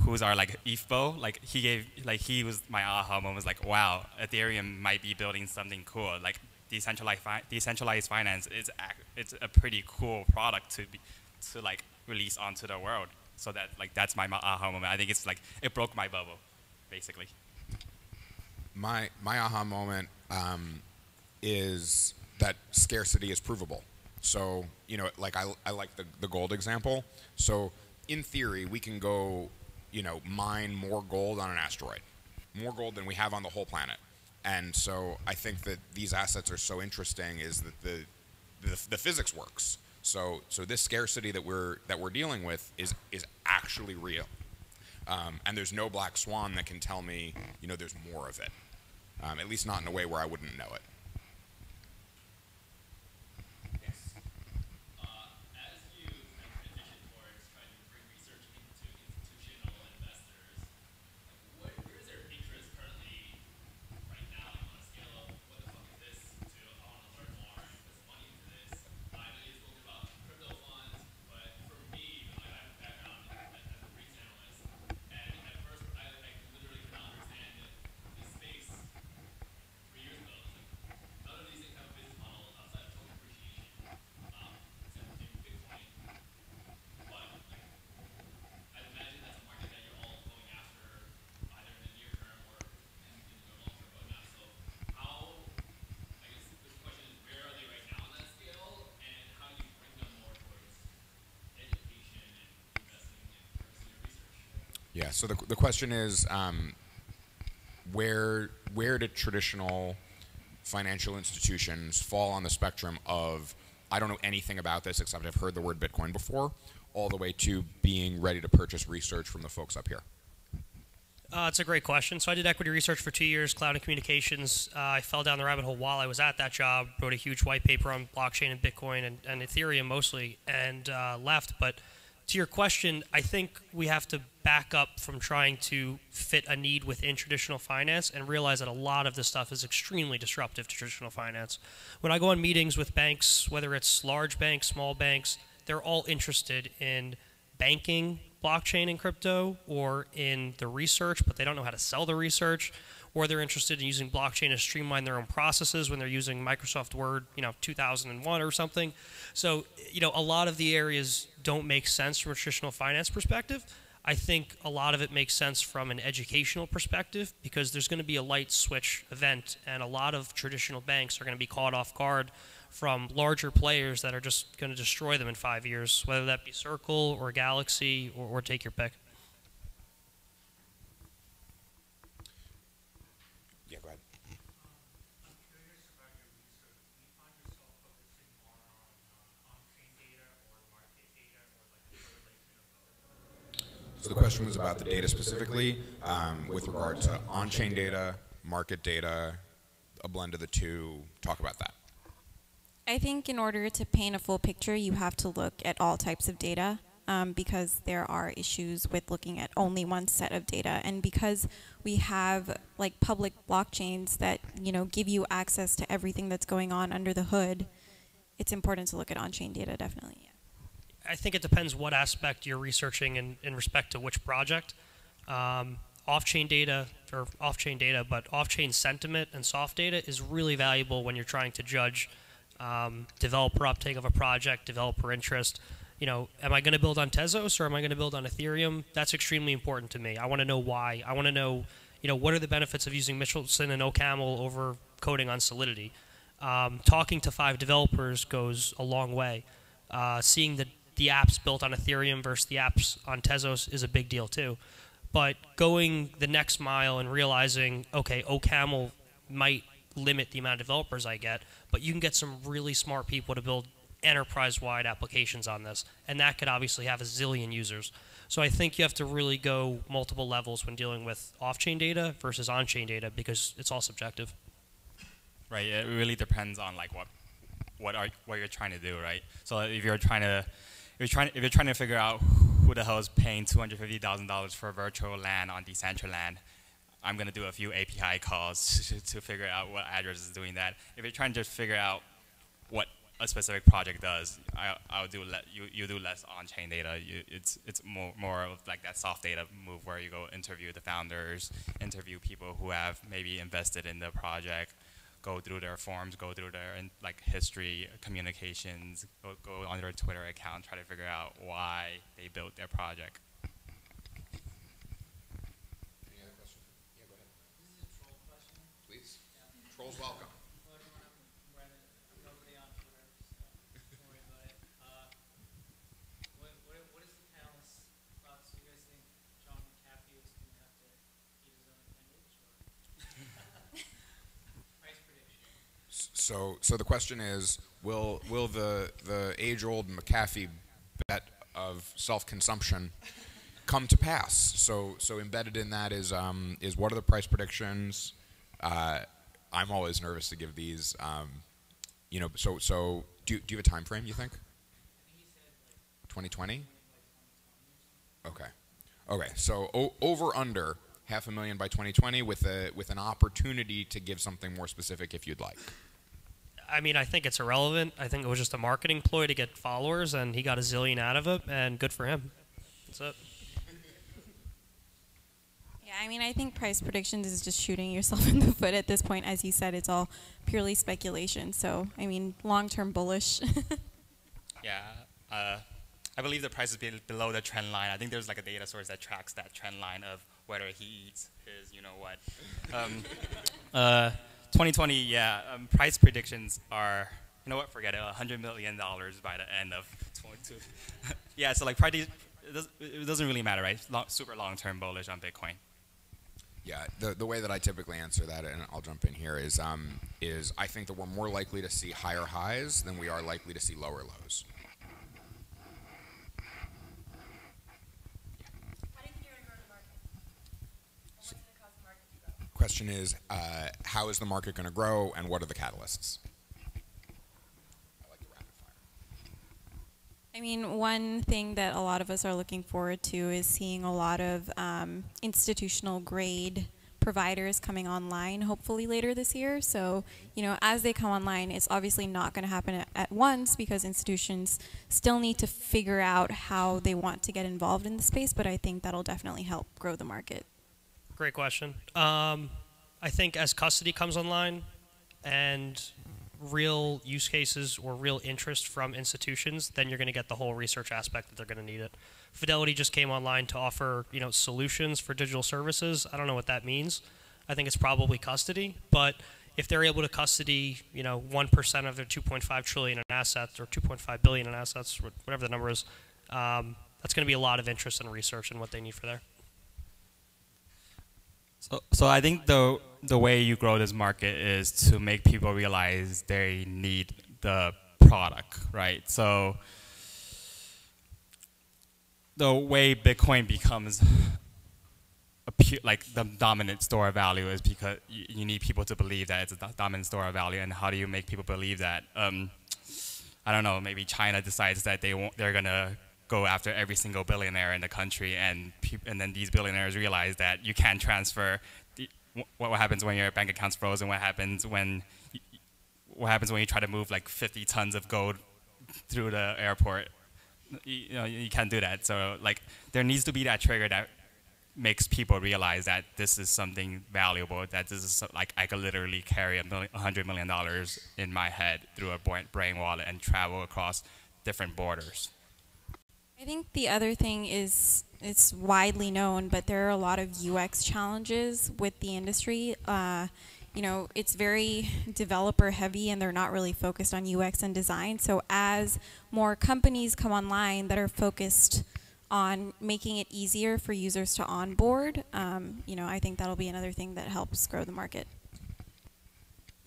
who's our like ETH like he gave like he was my aha moment was like, wow, Ethereum might be building something cool. Like decentralized fi- decentralized finance is it's a pretty cool product to be to like release onto the world. So that like that's my aha moment. I think it's like it broke my bubble, basically. My my aha moment um, is that scarcity is provable. So you know, like I, I like the the gold example. So in theory, we can go, you know, mine more gold on an asteroid, more gold than we have on the whole planet. And so I think that these assets are so interesting is that the the, the physics works. So so this scarcity that we're that we're dealing with is is actually real. Um, and there's no black swan that can tell me, you know, there's more of it. Um, at least not in a way where I wouldn't know it. As you transition towards trying to bring research into institutional investors, what, where is their interest currently right now on a scale of what the fuck is this to I want to learn more and put some money into this? I know you spoke about crypto funds, but for me, I have a background as, as a research analyst, and at first I, I literally could not understand this space three years ago. It's like, none of these things have a business model outside of token appreciation, um, except in Bitcoin. But like, I imagine that's a market that you're all going after either in the near term or in, in the long term roadmap. So how, I guess the question is, where are they right now on that scale, and how do you bring them more towards education and investing in pursuing your research? Yeah. So the, the question is, um, where where do traditional financial institutions fall on the spectrum of I don't know anything about this except I've heard the word Bitcoin before, all the way to being ready to purchase research from the folks up here. Uh, it's a great question. So I did equity research for two years, cloud and communications. Uh, I fell down the rabbit hole while I was at that job. Wrote a huge white paper on blockchain and Bitcoin and, and Ethereum mostly, and uh, left. But to your question, I think we have to back up from trying to fit a need within traditional finance and realize that a lot of this stuff is extremely disruptive to traditional finance. When I go on meetings with banks, whether it's large banks, small banks, they're all interested in banking blockchain and crypto or in the research, but they don't know how to sell the research, or they're interested in using blockchain to streamline their own processes when they're using Microsoft Word, you know, 2001 or something. So, you know, a lot of the areas don't make sense from a traditional finance perspective. I think a lot of it makes sense from an educational perspective because there's going to be a light switch event, and a lot of traditional banks are going to be caught off guard from larger players that are just going to destroy them in five years, whether that be Circle or Galaxy or, or take your pick. Yeah, go ahead. I'm curious about your research. Do you find yourself focusing more on uh, on-chain data or market data or like a correlation of both? So the question was about the data specifically, um, with regard to on-chain data, market data, a blend of the two. Talk about that. I think in order to paint a full picture, you have to look at all types of data um, because there are issues with looking at only one set of data, and because we have like public blockchains that you know give you access to everything that's going on under the hood. It's important to look at on-chain data, definitely. I think it depends what aspect you're researching in, in respect to which project. Um, off-chain data or off-chain data, but off-chain sentiment and soft data is really valuable when you're trying to judge um, developer uptake of a project, developer interest. You know, am I going to build on Tezos or am I going to build on Ethereum? That's extremely important to me. I want to know why. I want to know, you know, what are the benefits of using Michelson and OCaml over coding on Solidity. Um, talking to five developers goes a long way. Uh, seeing the the apps built on Ethereum versus the apps on Tezos is a big deal too. But going the next mile and realizing, okay, OCaml might limit the amount of developers I get, but you can get some really smart people to build enterprise-wide applications on this, and that could obviously have a zillion users. So I think you have to really go multiple levels when dealing with off-chain data versus on-chain data because it's all subjective. right? It really depends on like what what are what you're trying to do, right? So if you're trying to if you're trying if you're trying to figure out who the hell is paying two hundred fifty thousand dollars for virtual LAN on Decentraland, I'm gonna do a few API calls to, to figure out what address is doing that. If you're trying to figure out what a specific project does, I, I'll do le- you, you do less on-chain data. You, it's it's more more of like that soft data move where you go interview the founders, interview people who have maybe invested in the project, go through their forms, go through their like history, communications, go, go on their Twitter account, try to figure out why they built their project. Any other questions? Yeah, go ahead. This is a troll question. Please. Trolls welcome. nobody on Twitter, so don't worry about it. Uh, what, what, what is the panelist's thoughts? Do you guys think John McAfee is going to have to eat his own appendage, or price prediction? So, so the question is, will will the the age-old McAfee bet of self-consumption come to pass? So, so embedded in that is um, is what are the price predictions? Uh, I'm always nervous to give these. Um, you know, so so do do you have a time frame? You think? 2020. Okay. Okay. So over under half a million by 2020 with a with an opportunity to give something more specific if you'd like. I mean, I think it's irrelevant. I think it was just a marketing ploy to get followers, and he got a zillion out of it, and good for him. That's it. Yeah, I mean, I think price predictions is just shooting yourself in the foot at this point. As you said, it's all purely speculation. So, I mean, long term bullish. Yeah, uh, I believe the price is be- below the trend line. I think there's like a data source that tracks that trend line of whether he eats his, you know what. Um, uh, 2020, yeah, um, price predictions are, you know what, forget it, $100 million by the end of 22. yeah, so like, price, it, does, it doesn't really matter, right? Long, super long-term bullish on Bitcoin. Yeah, the, the way that I typically answer that, and I'll jump in here, is um, is I think that we're more likely to see higher highs than we are likely to see lower lows. How do you think you're gonna grow the market? And what's gonna cause the market to grow? Question is, uh, how is the market going to grow, and what are the catalysts? I mean, one thing that a lot of us are looking forward to is seeing a lot of um, institutional grade providers coming online, hopefully later this year. So, you know, as they come online, it's obviously not going to happen at, at once because institutions still need to figure out how they want to get involved in the space. But I think that'll definitely help grow the market. Great question. Um, I think as custody comes online and real use cases or real interest from institutions, then you're going to get the whole research aspect that they're going to need it. Fidelity just came online to offer, you know, solutions for digital services. I don't know what that means. I think it's probably custody, but if they're able to custody, you know, 1% of their 2.5 trillion in assets or 2.5 billion in assets, whatever the number is, um, that's going to be a lot of interest and research and what they need for there. So, so I think the the way you grow this market is to make people realize they need the product, right? So the way Bitcoin becomes a pu- like the dominant store of value is because you, you need people to believe that it's a dominant store of value, and how do you make people believe that? Um, I don't know. Maybe China decides that they won't, they're gonna go after every single billionaire in the country, and and then these billionaires realize that you can't transfer. The, wh- what happens when your bank account's frozen? What happens when y- y- what happens when you try to move like 50 tons of gold through the airport? You, you know, you can't do that. So like, there needs to be that trigger that makes people realize that this is something valuable. That this is like I could literally carry a million, hundred million dollars in my head through a brain wallet and travel across different borders. I think the other thing is it's widely known, but there are a lot of UX challenges with the industry. Uh, you know, it's very developer heavy and they're not really focused on UX and design. So as more companies come online that are focused on making it easier for users to onboard, um, you know, I think that'll be another thing that helps grow the market.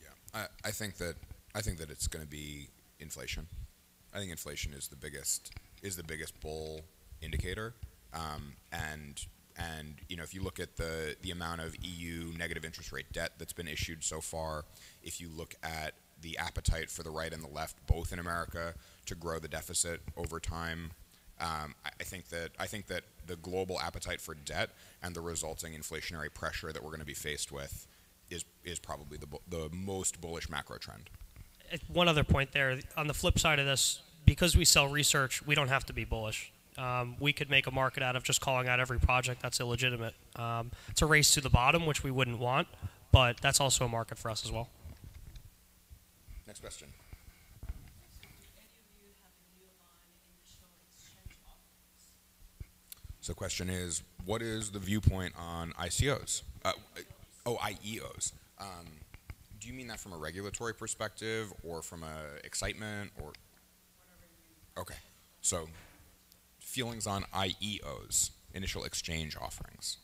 Yeah, I, I think that I think that it's going to be inflation. I think inflation is the biggest is the biggest bull indicator, um, and and you know, if you look at the the amount of EU negative interest rate debt that's been issued so far, if you look at the appetite for the right and the left, both in America, to grow the deficit over time, um, I, I think that I think that the global appetite for debt and the resulting inflationary pressure that we're going to be faced with is is probably the the most bullish macro trend. Uh, One other point there. On the flip side of this, because we sell research, we don't have to be bullish. Um, we could make a market out of just calling out every project that's illegitimate. Um, it's a race to the bottom, which we wouldn't want, but that's also a market for us as well. Next question. So, question is, what is the viewpoint on ICOs? Uh, oh, IEOs. Um, do you mean that from a regulatory perspective, or from a excitement, or? Okay, so feelings on IEOs, initial exchange offerings.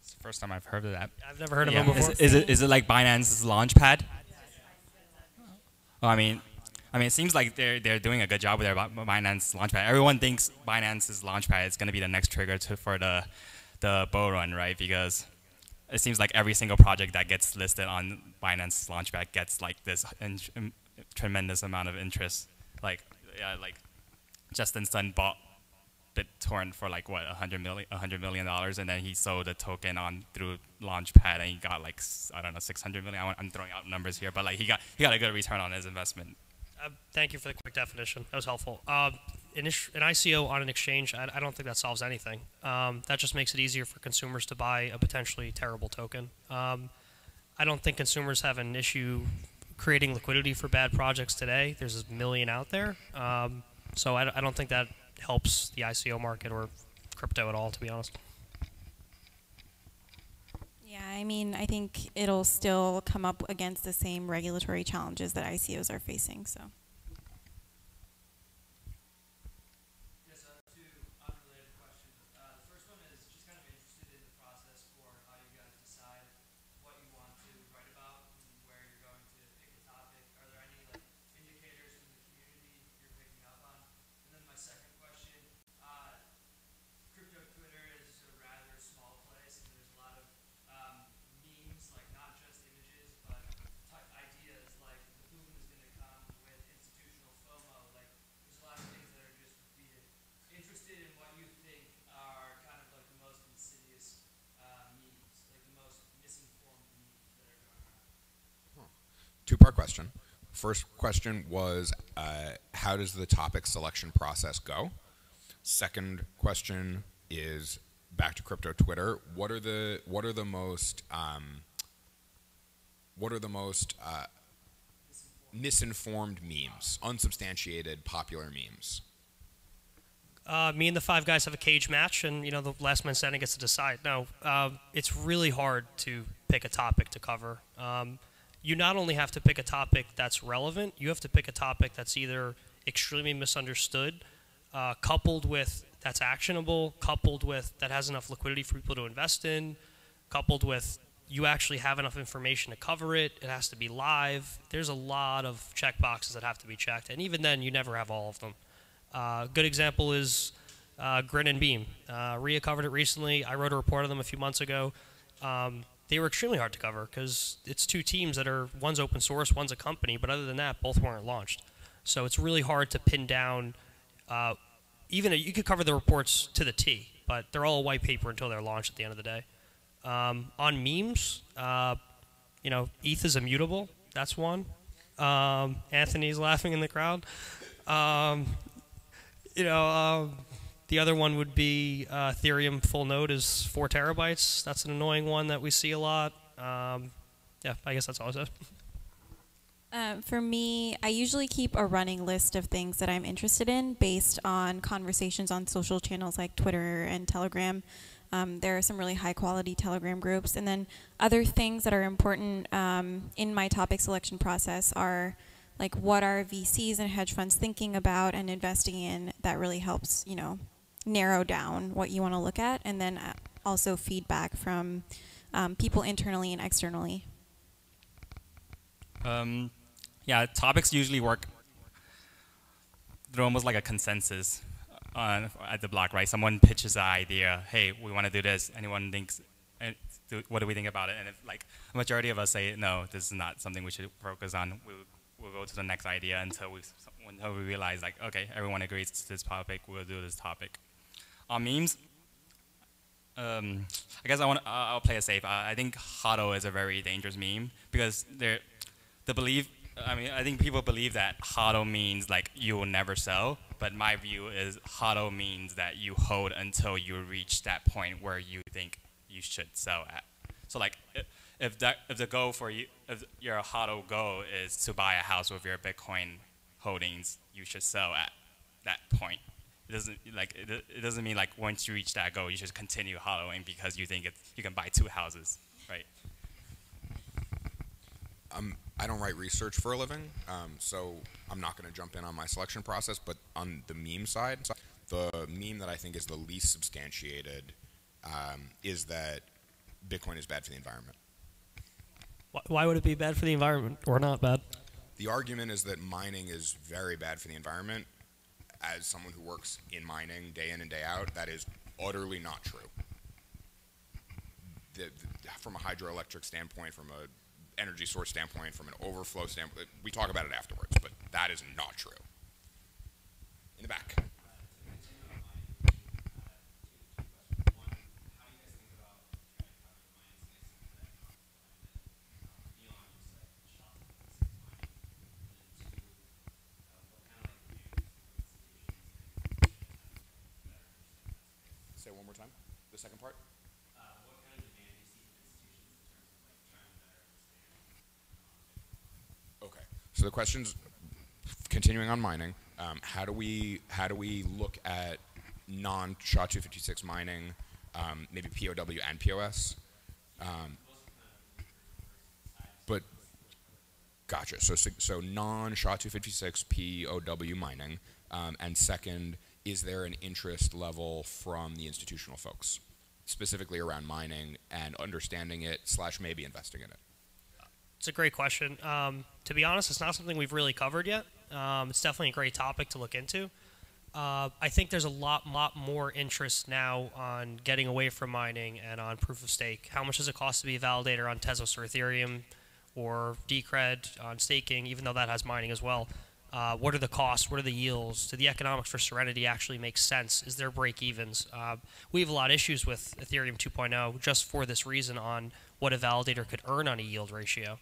It's the first time I've heard of that. I've never heard of Yeah. them before. is it is it like Binance's Launchpad? Well, I mean, I mean, it seems like they're they're doing a good job with their Binance Launchpad. Everyone thinks Binance's Launchpad is going to be the next trigger to, for the the bull run, right? Because it seems like every single project that gets listed on Binance Launchpad gets like this in, in- tremendous amount of interest. Like, yeah, like Justin Sun bought BitTorrent for like what a hundred million, a hundred million dollars, and then he sold the token on through Launchpad, and he got like I don't know six hundred million. I I'm throwing out numbers here, but like he got he got a good return on his investment. Uh, thank you for the quick definition. That was helpful. Uh, an, an ICO on an exchange, I, I don't think that solves anything. Um, that just makes it easier for consumers to buy a potentially terrible token. Um, I don't think consumers have an issue creating liquidity for bad projects today. There's a million out there. So I, I don't think that helps the ICO market or crypto at all, to be honest. Yeah, I mean, I think it'll still come up against the same regulatory challenges that ICOs are facing. So. Yes, I have two unrelated questions. Uh, the first one is just kind of interested in the process for how you guys decide what you want to write about and where you're going to pick a topic. Are there any like indicators from the community you're picking up on? And then my second question, uh, crypto Twitter is a rather small place, and there's a lot of um, memes, like not just images, but type ideas like the boom is going to come with institutional FOMO. Like there's a lot of things that are just repeated. Interested in what you think are kind of like the most insidious uh, memes, like the most misinformed memes that are going around. Two part question. First question was uh, how does the topic selection process go? Second question is back to crypto Twitter. What are the what are the most um, what are the most uh, misinformed memes, unsubstantiated popular memes? Uh, me and the five guys have a cage match, and you know the last man standing gets to decide. No, um, it's really hard to pick a topic to cover. Um, you not only have to pick a topic that's relevant, you have to pick a topic that's either extremely misunderstood, uh, coupled with that's actionable, coupled with that has enough liquidity for people to invest in, coupled with you actually have enough information to cover it. It has to be live. There's a lot of check boxes that have to be checked, and even then, you never have all of them. Uh, good example is uh, Grin and Beam. Uh, Ria covered it recently. I wrote a report on them a few months ago. Um, they were extremely hard to cover because it's two teams that are one's open source, one's a company, but other than that, both weren't launched. So it's really hard to pin down. Uh, even a, you could cover the reports to the T, but they're all white paper until they're launched at the end of the day. Um, on memes, uh, you know, ETH is immutable. That's one. Um, Anthony's laughing in the crowd. Um, you know, um, the other one would be uh, Ethereum full node is four terabytes. That's an annoying one that we see a lot. Um, yeah, I guess that's all I said. Uh, for me, I usually keep a running list of things that I'm interested in based on conversations on social channels like Twitter and Telegram. Um, there are some really high quality Telegram groups. And then other things that are important um, in my topic selection process are like what are VCs and hedge funds thinking about and investing in that really helps, you know, narrow down what you want to look at. And then uh, also feedback from um, people internally and externally. Um, yeah, topics usually work. They're almost like a consensus. on at the block, right? Someone pitches the idea, hey, we want to do this. Anyone thinks, eh, what do we think about it? And if like a majority of us say, no, this is not something we should focus on. We'll, we'll go to the next idea until we until we realize like, okay, everyone agrees to this topic. We'll do this topic. On memes, um, I guess I want I'll play it safe. I, I think HODL is a very dangerous meme because there, the belief. I mean, I think people believe that HODL means like you will never sell, but my view is HODL means that you hold until you reach that point where you think you should sell at. So like, if that if the goal for you, if your HODL goal is to buy a house with your Bitcoin holdings, you should sell at that point. It doesn't like it, it doesn't mean like once you reach that goal, you should continue HODLing because you think it, you can buy two houses, right? Um, I don't write research for a living, um, so I'm not going to jump in on my selection process. But on the meme side, the meme that I think is the least substantiated um, is that Bitcoin is bad for the environment. Why, why would it be bad for the environment or not bad? The argument is that mining is very bad for the environment. As someone who works in mining day in and day out, that is utterly not true. The, the, from a hydroelectric standpoint, from a energy source standpoint, from an overflow standpoint, we talk about it afterwards, but that is not true. In the back. Say it one more time. The second part. Okay. So the questions, continuing on mining, um, how do we how do we look at non SHA 256 mining, um, maybe POW and POS? Um, but gotcha. So so, non SHA 256 POW mining, um, and second, is there an interest level from the institutional folks, specifically around mining and understanding it slash maybe investing in it? It's a great question. Um, to be honest, it's not something we've really covered yet. Um, it's definitely a great topic to look into. Uh, I think there's a lot, lot more interest now on getting away from mining and on proof of stake. How much does it cost to be a validator on Tezos or Ethereum or Decred on staking, even though that has mining as well? Uh, what are the costs? What are the yields? Do the economics for Serenity actually make sense? Is there break evens? Uh, we have a lot of issues with Ethereum 2.0 just for this reason on what a validator could earn on a yield ratio.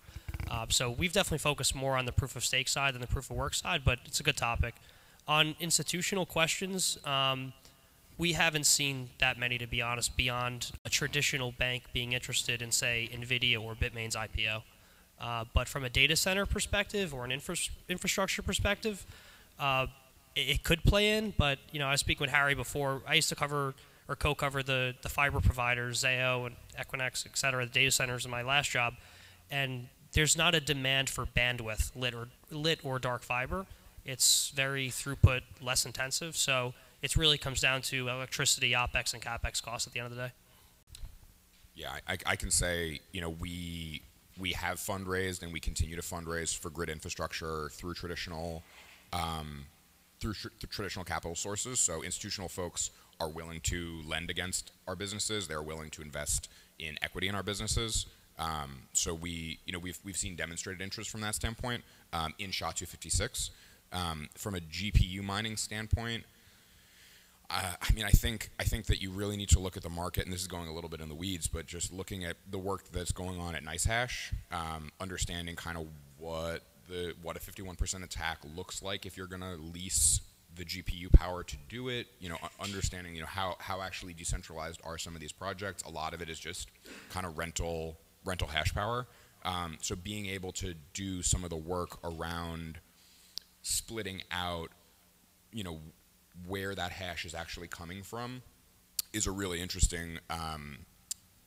Uh, so we've definitely focused more on the proof of stake side than the proof of work side, but it's a good topic. On institutional questions, um, we haven't seen that many, to be honest, beyond a traditional bank being interested in, say, NVIDIA or Bitmain's IPO. Uh, but from a data center perspective or an infra- infrastructure perspective, uh, it, it could play in. But you know, I was speaking with Harry before. I used to cover or co-cover the the fiber providers, Zayo and Equinix, et cetera, the data centers in my last job, and there's not a demand for bandwidth, lit or lit or dark fiber. It's very throughput, less intensive. So it really comes down to electricity, opex, and capex costs at the end of the day. Yeah, I, I can say, you know, we we have fundraised and we continue to fundraise for grid infrastructure through traditional um, through tr- the traditional capital sources. So institutional folks are willing to lend against our businesses. They're willing to invest in equity in our businesses. Um, so we, you know, we've we've seen demonstrated interest from that standpoint um, in SHA 256. Um, from a GPU mining standpoint, uh, I mean, I think I think that you really need to look at the market, and this is going a little bit in the weeds, but just looking at the work that's going on at NiceHash, um, understanding kind of what the what a 51% attack looks like if you're going to lease the GPU power to do it. You know, understanding you know how how actually decentralized are some of these projects. A lot of it is just kind of rental rental hash power. Um, so being able to do some of the work around splitting out you know where that hash is actually coming from is a really interesting um,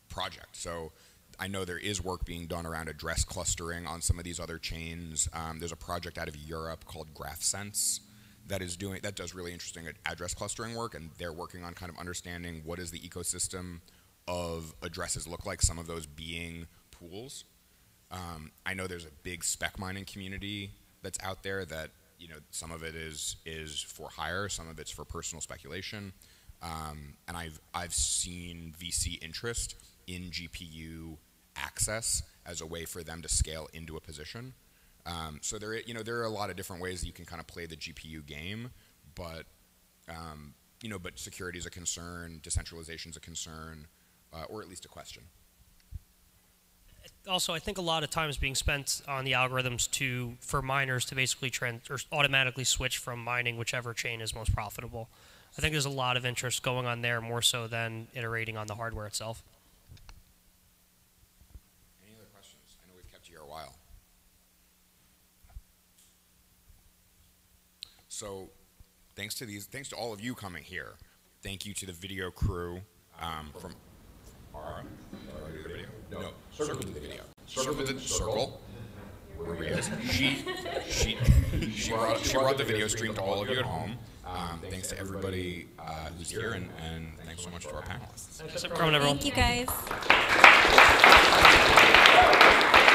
project. So I know there is work being done around address clustering on some of these other chains. Um, there's a project out of Europe called GraphSense that is doing that does really interesting address clustering work, and they're working on kind of understanding what does the ecosystem of addresses look like. Some of those being pools. Um, I know there's a big spec mining community that's out there that you know, some of it is is for hire, some of it's for personal speculation, um, and I've I've seen VC interest in GPU access as a way for them to scale into a position. Um, so there, you know, there are a lot of different ways that you can kind of play the GPU game, but um, you know, but security is a concern, decentralization is a concern, uh, or at least a question. Also I think a lot of time is being spent on the algorithms to for miners to basically trans or automatically switch from mining whichever chain is most profitable. I think there's a lot of interest going on there more so than iterating on the hardware itself. Any other questions? I know we've kept you here a while. So, thanks to these, thanks to all of you coming here. Thank you to the video crew um, from. Our. No, circle to the video. Circle to the circle. Maria. She she she brought, she brought the video stream to all of you at home. Um, thanks to everybody uh, who's here, and, and thanks so much to our panelists. Thanks for coming, everyone. Thank you guys.